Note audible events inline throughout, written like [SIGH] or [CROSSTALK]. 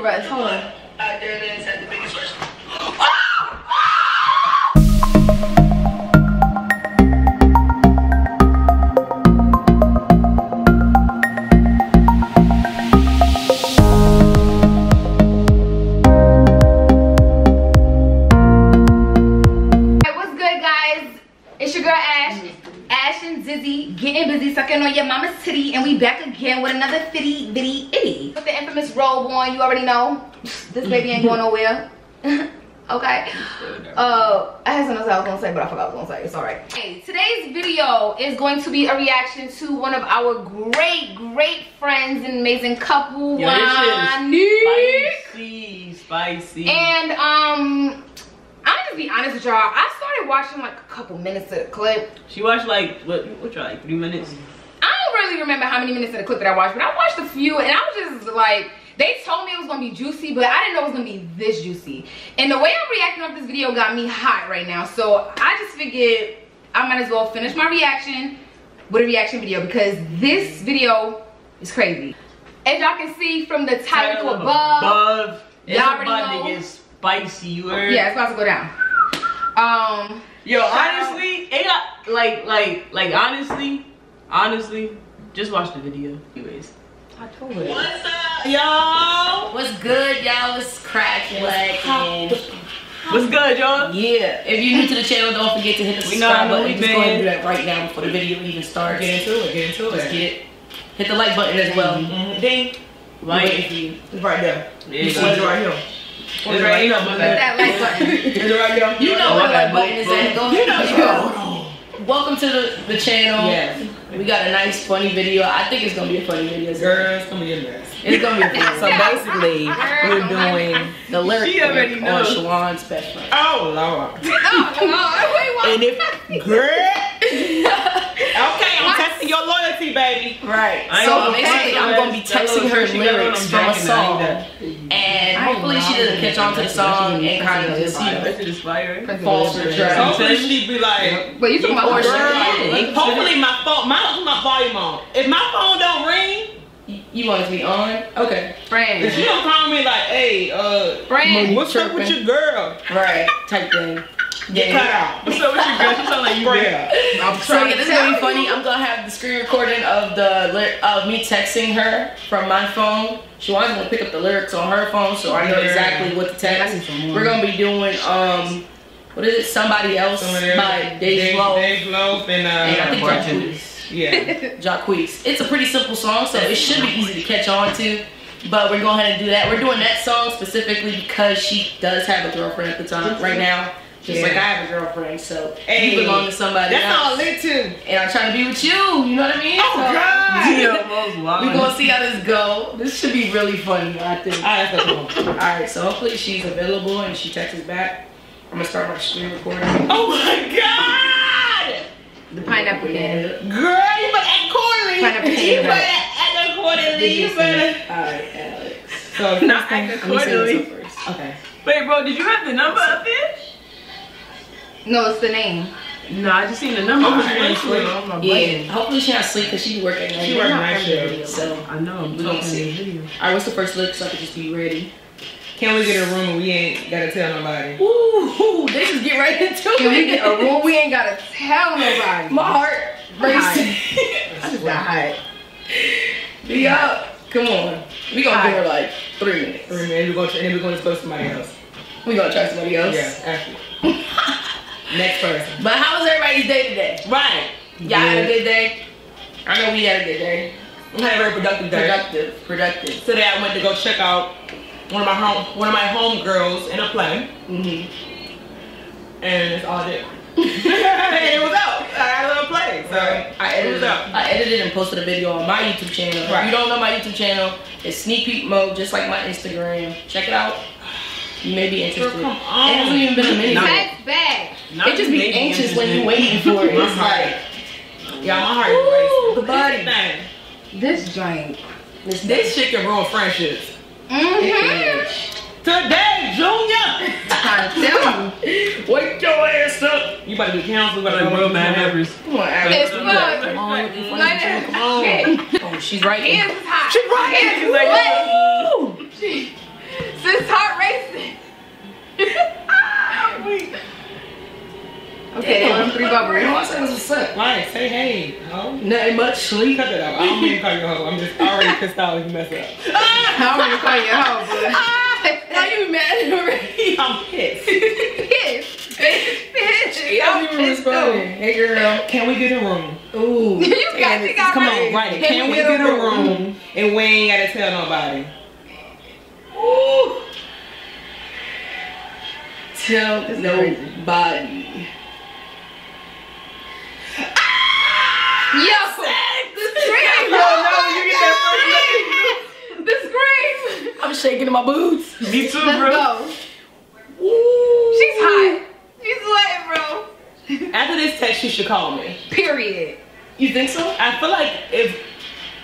rest. Hold on. On, you already know. This baby ain't going nowhere. [LAUGHS] okay. Uh, I had something else I was gonna say, but I forgot what I was gonna say. It's alright. Hey, today's video is going to be a reaction to one of our great, great friends and amazing couple, Yo, this shit is Ronnie. Spicy, spicy. And um, I'm gonna be honest with y'all. I started watching like a couple minutes of the clip. she watched like what? What y'all like three minutes? I don't really remember how many minutes of the clip that I watched, but I watched a few, and I was just like, they told me it was gonna be juicy, but I didn't know it was gonna be this juicy. And the way I'm reacting off this video got me hot right now, so I just figured I might as well finish my reaction with a reaction video because this video is crazy. As y'all can see from the title, above, above. Y'all already about know. to get spicy. You heard? yeah, it's about to go down. Um, Yo, honestly, it got like, like, like, honestly, honestly, just watch the video. Anyways, I told. What's up? y'all? What's good, y'all? It's cracking. what's good, y'all? Yeah, if you're new to the channel, don't forget to hit the subscribe button. we Just go ahead and been. do that right now before the video even starts. Get into it, get into Let's it. get it. Hit the like button as well. Mm-hmm. Ding. Waiting Like, for you. It's right there. it's It's right here. It's right here, hit that like button. [LAUGHS] Is it right there? You know Oh, where the like button is at. Go You know ahead. you know. Welcome to the, the channel. Yes. We got a nice, funny video. I think it's gonna be a funny video. Girls, come in there. It's gonna be a funny [LAUGHS] So basically, we're doing. The lyric She already on knows. Shawan's best friend. Oh Lord. Oh, no, [LAUGHS] wait, what? And if [LAUGHS] girl. Okay, I'm testing your loyalty, baby. Right. I So basically, I'm gonna be texting her she got on, lyrics from a song, and hopefully she doesn't catch on to the song and kind of just you know That shit is fire. false for track. Hopefully she be like, Wait, you talking about Or the she- girl? Yeah. hopefully my phone, my my volume on. If my phone don't ring, You- You want it to be on? Okay. Friend. if she don't call me like, hey, uh, Friend. what's up with your girl? Right. Type thing. Get cut out. What's up with your girl? She sound like you Yeah. I'm So trying yeah, to this is gonna be funny. you. I'm gonna have the screen recording of the of me texting her from my phone. She wants me to pick up the lyrics on her phone, so I know exactly what to text. We're gonna be doing um, what is it? Somebody else by DeJ Loaf, and DeJ Loaf and uh, I think Unfortunate. Jacquees. yeah. [LAUGHS] Jacquees. It's a pretty simple song, so it should be easy to catch on to. But we're going ahead and do that. We're doing that song specifically because she does have a girlfriend at the time, right now. Just Yeah. like I have a girlfriend, so Hey, you belong to somebody That's all else. lit too. And I'm trying to be with you, you know what I mean? Oh So, God. [LAUGHS] Yeah, most wild. We're gonna see how this go. This should be really funny, I think. Alright, let's. [LAUGHS] Alright, so hopefully she's available and she texts back. I'm gonna start my screen recording. Oh my God! The pineapple can. Girl, you better act accordingly. Pineapple You can. better act accordingly. You better. Alright, Alex. So Not act Let me accordingly. what's up first. Okay. Wait, bro, did you have the number up there? No, it's the name. No, I just seen the number. Oh, I she ain't ain't sleep. I'm Yeah, hopefully she not sleep because she be working. She night. work Not night shift. So, I know. I'm We gonna see. at the alright, what's the first look so I can just be ready? Can we get a room and we ain't gotta tell nobody? Ooh, they just get right into Can we get a room? We ain't gotta tell [LAUGHS] nobody. My heart racing. I just got hot. yeah, come on. We gonna give her like three minutes. Three minutes, we gonna and then we're gonna go to somebody else. We gonna try somebody else. Yeah, actually. [LAUGHS] Next person. But how was everybody's day today? Right. Y'all had a good day? I know we had a good day. We had a very productive day. Productive. Productive. Today I went to go check out one of my home one of my home girls in a play, Mm-hmm. and it's all there. [LAUGHS] and it was out. I had a little play, so I it edited, was out. I edited and posted a video on my YouTube channel. If you don't know my YouTube channel, it's sneak peek mode, just like my Instagram. Check it out. You may be interested. Girl, come It on. hasn't even been a minute. No. yet. Not it just be anxious when you waiting for it. my heart. Y'all, my heart Ooh, is racing. Buddy, this drink. This, this shit can ruin friendships. Mm-hmm. Today, Junior. I tell you. [LAUGHS] Wake your ass up. You about to do counseling with like real bad average. Come on. Come on, come on. Oh, she's right here. Hands is hot. She's right here. She's like, woo. She, this heart racing. [LAUGHS] right Hands here. is Like, wet. Woo. What's up? Like, say hey, ho. Nothing much. Sleep. Cut it out. I don't mean to call you a hoe. I'm just already pissed off if you mess up. [LAUGHS] Ah, I don't even call you a hoe, ah, Why you mad already? I'm pissed. [LAUGHS] Pissed. Pissed. He hasn't even responded. Hey girl. Can we get a room? Ooh. [LAUGHS] You got, you got Come ready. on, write it. Can we get a room and we ain't gotta tell nobody? Ooh. Tell nobody. Yo, the scream. Yo, no, you get that The scream. I'm shaking in my boots. Me too, Let's bro. go. Ooh. She's hot. She's sweating, bro. After this text, she should call me. Period. You think so? I feel like if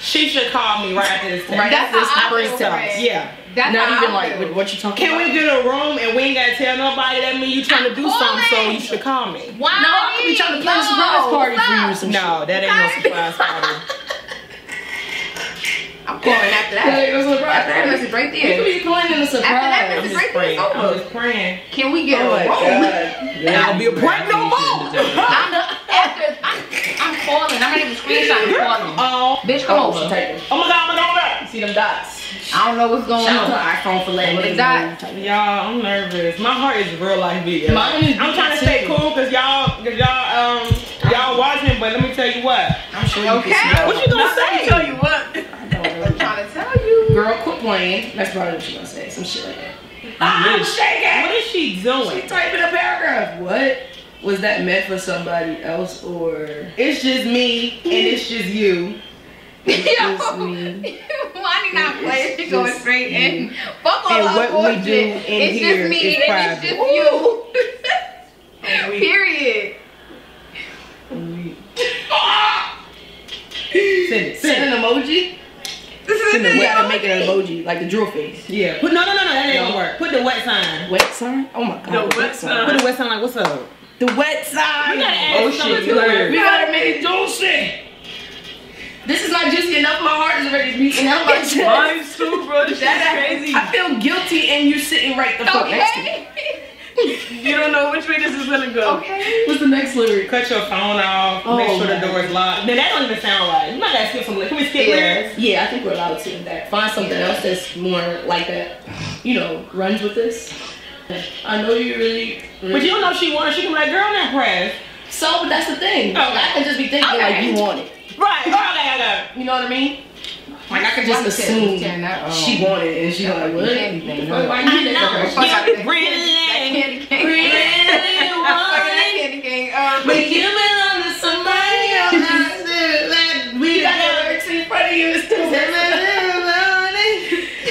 she should call me right after this text. Right That's after how I this feel, brings Ray. us. Yeah. That's Not even like feel. with what you talking Can about. we get a room and we ain't gotta tell nobody? That mean you trying to do I'm something, so you should call me. Why? No, I could be trying to plan a surprise party for you or some No, that ain't no surprise party. [LAUGHS] I'm calling after shit. that. It was a surprise After that message right You could there. be planning a surprise. After that message right there, praying. it's I'm just praying. Can we get Oh a my room? god. [LAUGHS] I'll be a prank no more. [LAUGHS] I'm, after, I'm, I'm calling. I'm not even screenshotting. I'm calling. Oh, Bitch, come over. she typing. oh my god, I'm over. See them dots. I don't know what's going Shout out to on. iPhone for letting me is that? know. Y'all, I'm nervous. My heart is real life video. Mine is I'm trying to stay cool because y'all, cause y'all, um, y'all watching. But let me tell you what. I'm sure you Okay. can What you gonna Let me say? Playing. That's probably what she gonna say. Some shit like that. Ah, I'm shaking. What is she She doing? typing a paragraph. What? Was that meant for somebody else or It's just me and it's just you. [LAUGHS] Yo, It's me. Money not playing. She going just straight me. in. Fuck all And what we do in it's here just me is and private. it's just you. [LAUGHS] Period. Send it. Send an emoji? This Send the the [LAUGHS] wet- gotta make an emoji, like the drill face. Yeah. Put no, no, no, no. That ain't gonna work. Put the wet sign. Wet sign? Oh my god. The wet sign. Put the wet sign. Like what's up? The wet sign. We gotta add Oh, shit, to it. We gotta make it juicy. This is not juicy enough. My heart is already beating out my chest. Mine too, bro. This shit's That- crazy. I feel guilty and you're sitting right the fuck next to me. Okay. You don't know which way this is gonna go. Okay. What's the next lyric? Cut your phone off. make Oh, sure the man. door is locked. Then that don't even sound right. You might gotta skip some. Can we skip lyrics? Yeah, I think we're allowed to that. Find something else that's more like that. You know, runs with this. I know you really, But you don't know if she wants. She can be like, girl, not press. So, but that's the thing. Okay. I can just be thinking like you want it. Right. Okay. Okay. You know what I mean? Like I could just Why assume tearing um, she wanted it and she like, what? candy thing, Fuck, no. why you did that? I know. Fuck out. Really? That candy cane. Really Fuck want that it. candy cane. Um, But you belong to somebody else. [LAUGHS] We got the lyrics in front of you. It's still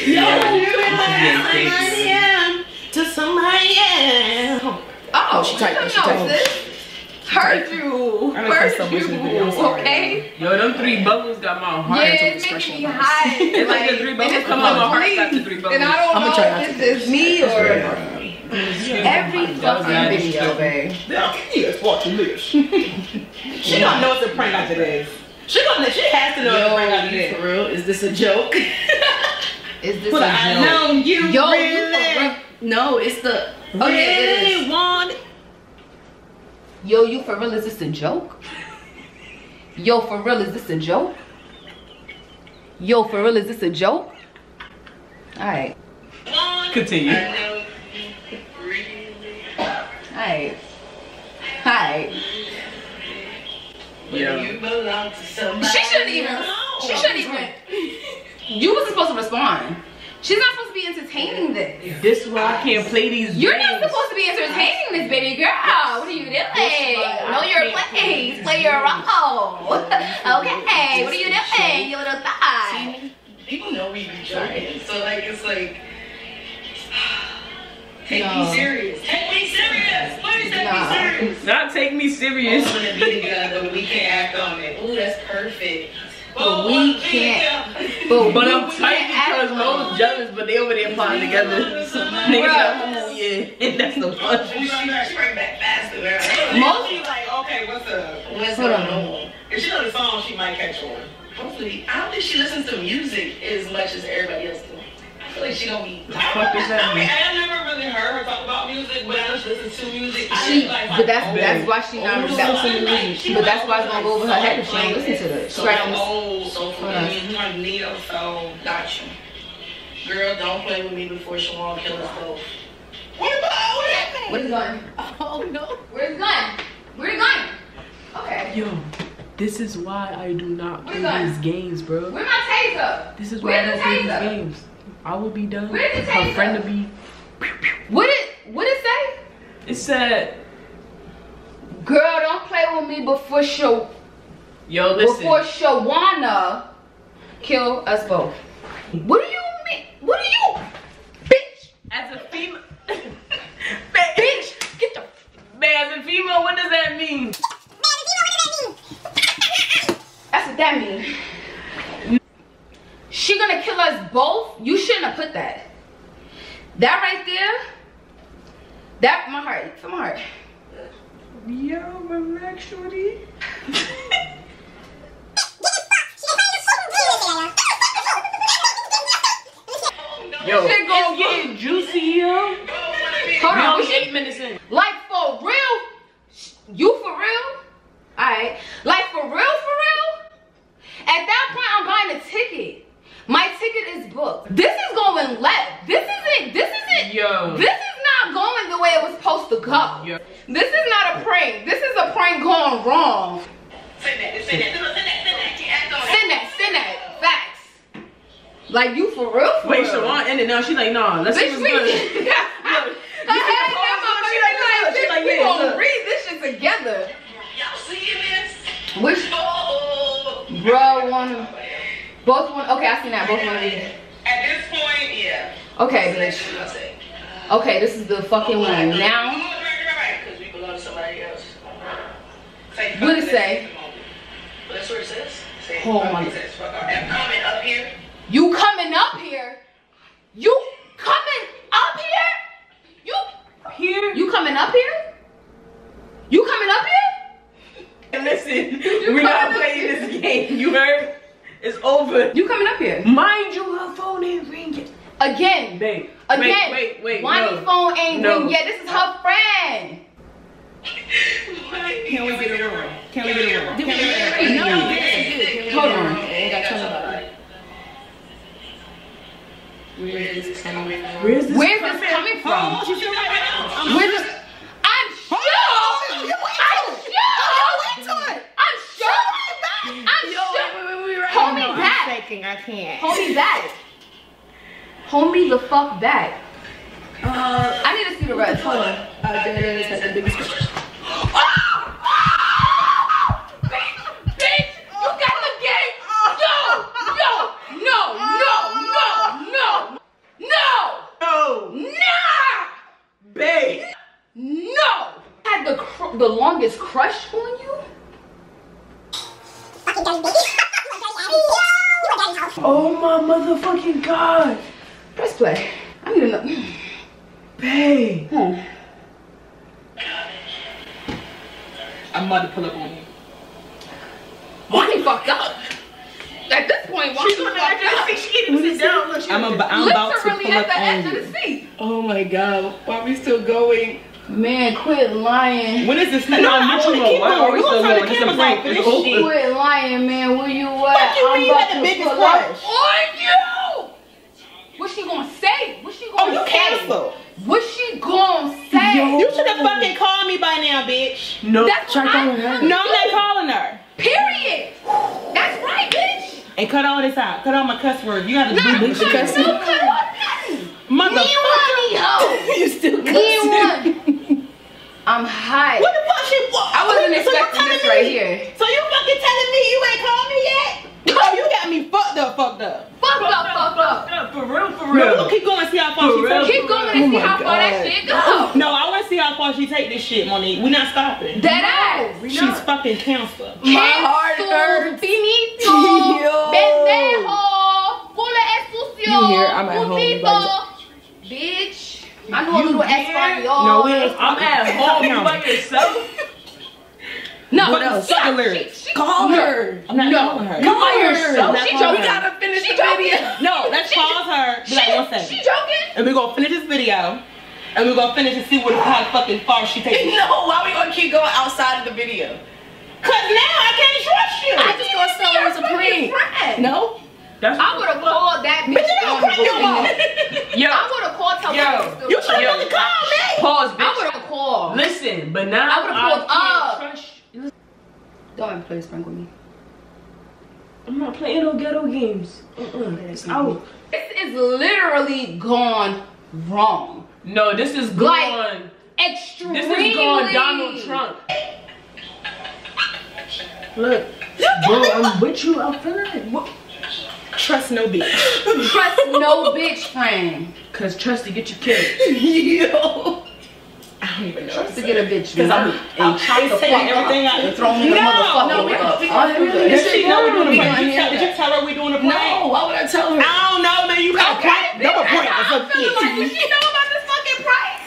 Yo, you belong to somebody else. To somebody else. Oh, she typed it, she no, typed it. sis. Heard you. I don't Heard so much you. of video, Okay. Yo, them three bubbles got my heart. Yeah, into it's making me marks. [LAUGHS] hot. It's like the three and bubbles come out, my heart complete. got the three bubbles. And I don't I'ma know try if not it's to. just me or every That was fucking video, babe. Yes, watch this. [LAUGHS] She don't know it's a prank after this. She gonna. She has to know it's a prank Yo, after this. for real? Is this a joke? [LAUGHS] Is this Put a a I joke? know you Yo, really, real? No, it's the. Oh yeah, it is. want. It. Yo, you for real? Is this a joke? Yo, for real? Is this a joke? Yo, for real? Is this a joke? All right, Continue. all right, all right. Yeah. She shouldn't even. She shouldn't even. You wasn't supposed to respond. She's not supposed to be entertaining this. This is why I can't play these You're not supposed to be entertaining this, baby girl. What are you doing? why Know I your can't place. Play your role. Okay. What are you doing, you little thigh? People know we be joking, so like it's like. [SIGHS] Take No. me serious. Take me serious. Please take Nah. me serious. Not take me serious. We're gonna be together. We can act on it. Ooh, that's perfect. But we can't. But, But we I'm tight because on Mo's jealous, but they over there plotting together. Niggas like, ooh, yeah, [LAUGHS] that's the Oh, fun. she, she, she back faster. Right? Most- She's like, okay, what's up? What's Hold up? on. If she know the song, she might catch on. Hopefully, I don't think she listens to music as much as everybody else does. I feel like she don't be. fuck does that I mean, mean? I never really heard her talk about music, but I just listen to music. She, like, but that's babe. that's why she not. Oh, That, listen to music. but that's why it's gonna go over her head if she don't listen to the So strikes. old, so familiar, like Neo, so got you. Girl, don't play with me before Siobhan kill us both. What about what happened? Where's gun? Oh no. Where's the gun? Where's the gun? Okay. Yo, this is why I do not play Where's these games, bro. Where's my taser? This is why I Where's don't play these taser? games. I will be done. Where's the Her friend to be. What did what did it say? It said, Girl, don't play with me before show yo, listen. before Shawana kill us both. What do you mean? What do you, bitch? As a female, [LAUGHS] Bitch, get the. man, as a female, what does that mean? [LAUGHS] That's what that means. She gonna kill us both? You shouldn't have put that. That right there. That my heart. From my heart. Yo, relax, shorty. Yo, Shit go it's getting juicy, yo. Hold We on. only was eight minutes in. Like for real? You for real? Alright. Like for real, for real? At that point, I'm buying a ticket. My ticket is booked. This is going left. This isn't, this isn't, Yo. this is not going the way it was supposed to go. Yo. This is not a prank. This is a prank going wrong. Say that, say that, say that, say that. Send that, send that. Facts. Like you for real, for Wait, real. Siobhan ended now. She's like, nah, let's see Bitch, what's we, good. [LAUGHS] I had that motherfucker like, She like, we yeah, gonna look. read this shit together. Y'all see this? Which Oh. bro one, both one. Okay, I seen that. Both one. At this point, yeah. Okay, That's bitch. what I say. Okay, this is the fucking one. Now, Because we belong to somebody else. Say What it say? That's what it says. Say Oh my- it says fuck our- and comment up here. you coming up here? You coming up here? You Here, you coming up here? You coming up here? listen, we're not playing this game. You heard? It's over. You coming up here? Mind you, her phone ain't ringing. Again. Babe, Again. wait, wait, wait. Wani no. phone ain't No. ring yet. This is her friend. Can we get a room? Can we get a room? Can we get a room? No, Hold on. Ain't got time. Where is this coming from? Where's this Where's coming this coming from? She feel right now. Where's this? I'm shook. I'm shook. I'm shook. I'm shook. Hold me back. Faking, I can't. Hold me back. Hold me the fuck back. Uh, I need to see the rest. hold on. Uh, there it is. Has the biggest scratch. Bitch, you got the game. No, no, no, no, no, no, no, No, nah, babe. no. Had the cr- the longest crush on you? [LAUGHS] Oh my motherfucking god, Press play. I need to know. babe. Hmm. I'm about to pull up on you. Wani fucked up. At this point, Wani She's on the fucked edge of the up. seat. She can't even sit down. Look, she I'm, ab- I'm about to pull at up the edge on of you. the seat. Oh my god. Why are we still going? Man, quit lying. When is this? No, No, I'm I to keep why are going. we We're gonna still turn the going? It's a cameras prank. off It's over. Quit lying, man. Where you at? Fuck you I'm mean you about had the to biggest pull up crush? On you. What's she gonna say? What's she Oh, gonna you say? canceled. What's she gonna say? You should have fucking called me by now, bitch. No, That's try calling I- her. No, I'm not calling her. Period. That's right, bitch. And cut all this out. Cut all my cuss words. You gotta Nah, do you this. cut shit. no cut off nothing. Mother. Me one, hoe. You still Me cussing. one. I'm high. What the fuck she what? I wasn't so you expecting telling this me- right here. So you fucking telling me you ain't called me yet? You got me fucked up, fucked up. Fuck up, fuck up. For real, for No, we real. gonna keep going and see how far For she real? Keep going and Oh see my how far that shit go. No, I wanna see how far she take this shit, Monique. We not stopping. Dead ass. She's fucking cancer. My heart hurts. Finito. Yo. [LAUGHS] Pendejo. Full sucio. You here? I'm at home, Putito. Bitch. I know a You little here? Espanol. No, we ain't. I'm at home. You by yourself? No, What else? She, The lyrics. She, she, Call no. her. I'm not No. calling her. Come on, Call yourself. her. She joking. her. gotta finish the video. No, let's pause her. Be like, one She joking? And we're gonna finish this video. And we're gonna finish and see what how fucking far she takes. [LAUGHS] No, why we gonna keep going outside of the video? Cause now I can't trust you. I just gonna sell her as a prank. Friend. No? That's I would have called that bitch. Bitch, you don't on prank the no more. phone. yo. I would have called tell Yo. You should have called me. Pause, I bitch. would have called. Listen, but now I would've pulled can't up. trust you. Don't ever play this prank with me. I'm not playing no ghetto games. Uh-uh. It's out. This is literally gone wrong. No, this is Like- gone. Extremely. This is gone Donald Trump. Look, bro, I'm with you. I'm feeling it. Trust no bitch. Trust no bitch friend. Cause trust to get you killed. [LAUGHS] Yo. I don't even know. Trust to get a bitch. Cause I'm, I'm and chop the it's up everything out. and throw me in the No, motherfucking no, we way. we Oh, really? Does she know we're doing a prank? Did you tell- Did you tell her we're doing a prank? No, why would I tell her? I don't know, man. You got a prank, double prank or some I'm feeling like, does she know about this fucking prank?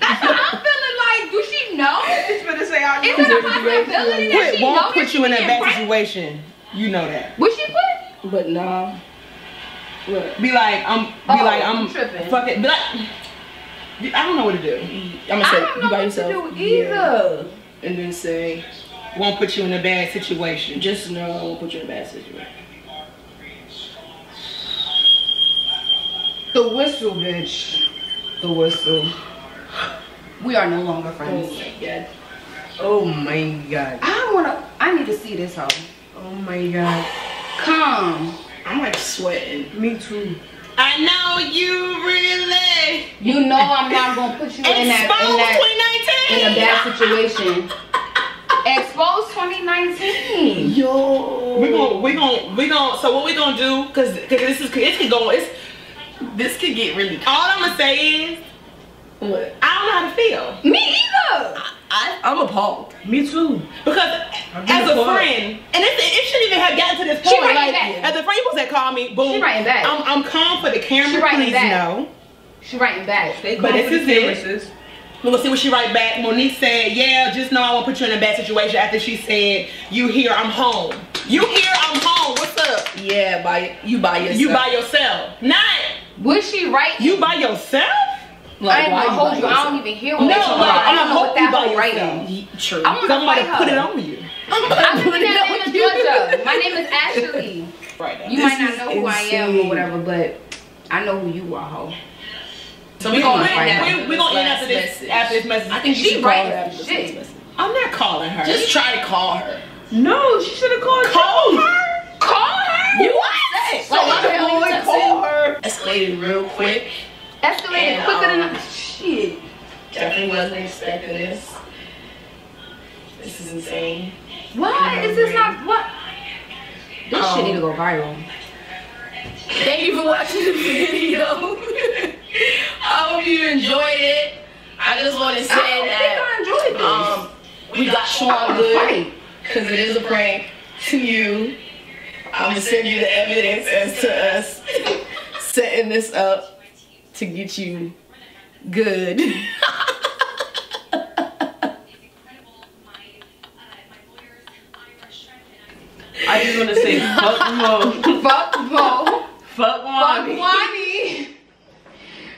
That's what I'm feeling like. Do she know? It's gonna say I Is it a possibility that Quit she won't put you in she a getting bad situation. You know that. Would she put? But nah. Look, Be like, I'm. Be Oh, like, I'm I'm tripping. Fuck it. Be like, I don't know what to do. I'm gonna say I don't you know by what yourself. to do either. Yeah. And then say, Won't put you in a bad situation. just know I won't put you in a bad situation. The whistle, bitch. The whistle. We are no longer friends. Oh my god. Oh my god. I wanna. I need to see this hoe. Oh my god. Come. I'm like sweating. Me too. I know you really You know I'm not gonna put you in that in that in a bad situation. [LAUGHS] Expose 2019. Yo. We gon' we gon' we gon' so what we gonna do? Cause, cause this is it can go. It's This could get really. all I'm gonna say is What? I don't know how to feel Me either. I, I'm appalled. Me too. because I've been as a appalled. friend, and it, it shouldn't even have gotten to this She point. writing Like back. as a friend, you supposed to call me. Boom. She writing back. I'm I'm calm for the camera. She writing Please back. no. She writing back. But this is it. We're gonna see what she write back. Monique said, "Yeah, just know I won't put you in a bad situation." After she said, "You here? I'm home. You here? I'm home. What's up? Yeah, by you by yourself. You by yourself? Not Would she write? you by yourself? I Like, ain't why gonna you hold by you. I don't even hear No, what they like, talking about. I I don't know hope what you that by writing. yourself. Ye- True. I'm I'm gonna gonna fight put it on you. I'm from Atlanta, Georgia. My name is Ashley. Right now. You This might not know who I am or whatever, but I know who you are, ho. So We we gonna gonna end we, we gonna end after this message. after this message. I think She should call writing her after this shit. message. I'm not calling her. Just try to call her. No, she should have called call her. Call her. You what? Like, the hell you texting? her. Escalated real quick. Escalated And, quicker than um, shit. Definitely wasn't expecting this. This is insane. Why is this not what? This Um, shit need to go viral. Thank you for watching the video. [LAUGHS] I you enjoyed it. I just want to say I don't that think I enjoyed this. um, we got Sean good because it is a prank to you. I'm gonna send you the evidence as to us [LAUGHS] setting this up to get you good. [LAUGHS] I just want to say fuck Mo. Fuck Mo. Fuck Fuck Wani. Wani.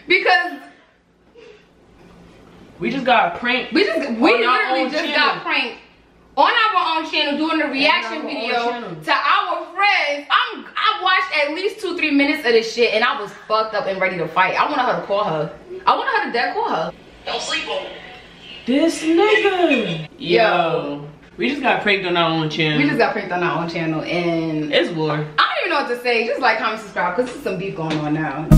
Because We just got pranked. we just we On our literally own just channel. got pranked on our own channel doing a reaction video to our friends. I'm I watched at least two three minutes of this shit and I was fucked up and ready to fight. I wanted her to call her. I wanted her to dead call her. Don't sleep on me. This nigga. Yo. We just got pranked on our own channel. We just got pranked on our own channel and It's war. I don't even know what to say. Just like, comment, subscribe, because there's some beef going on now.